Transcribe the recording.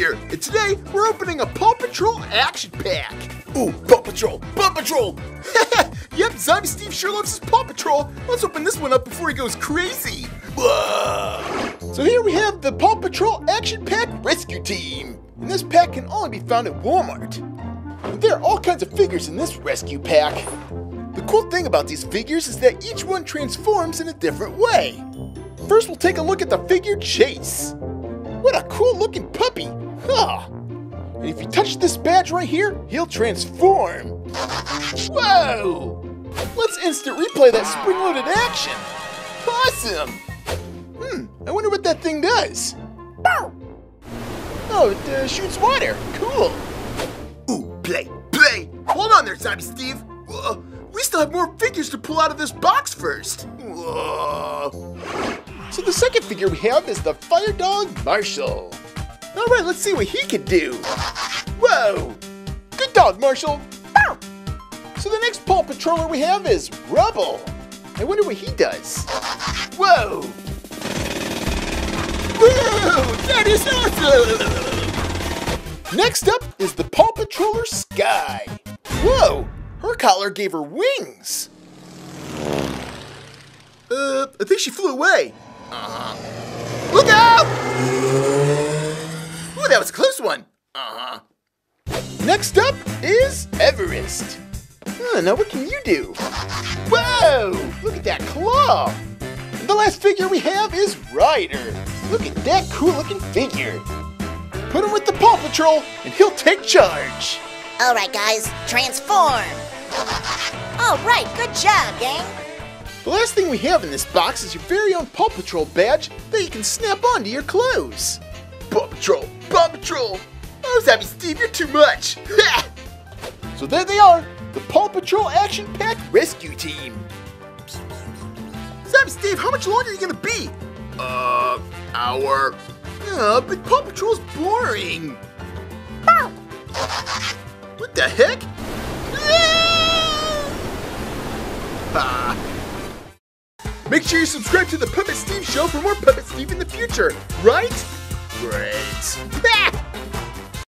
here, and today we're opening a Paw Patrol action pack. Ooh, Paw Patrol! Paw Patrol! yep, Zombie Steve sure loves his Paw Patrol. Let's open this one up before he goes crazy. Whoa. So here we have the Paw Patrol Action Pack Rescue Team. And this pack can only be found at Walmart. And there are all kinds of figures in this rescue pack. The cool thing about these figures is that each one transforms in a different way. First, we'll take a look at the figure Chase. What a cool looking puppy! Huh! And if you touch this badge right here, he'll transform. Whoa! Let's instant replay that spring-loaded action. Awesome! Hmm, I wonder what that thing does. Bow! Oh, it uh, shoots water. Cool. Ooh, play, play! Hold on there, Zombie Steve. Uh, we still have more figures to pull out of this box first. So the second figure we have is the Fire Dog Marshall. All right, let's see what he can do. Whoa! Good dog, Marshall. Bow! So the next Paw Patroller we have is Rubble. I wonder what he does. Whoa! Whoa! That is awesome! Next up is the Paw Patroller Skye. Whoa! Her collar gave her wings. Uh, I think she flew away. Uh-huh. Look out! Ooh, that was a close one. Uh-huh. Next up is Everest. Huh, now what can you do? Whoa! Look at that claw! And the last figure we have is Ryder. Look at that cool looking figure. Put him with the Paw Patrol and he'll take charge. All right, guys, transform. All right, good job, gang. The last thing we have in this box is your very own Paw Patrol badge that you can snap onto your clothes. Paw Patrol! Paw Patrol! Oh, Zombie Steve, you're too much! so there they are, the Paw Patrol Action Pack Rescue Team. Zombie Steve, how much longer are you gonna be? Uh, hour. Uh, but Paw Patrol's boring. What the heck? Make sure you subscribe to the Puppet Steve Show for more Puppet Steve in the future, right? Great. Ah!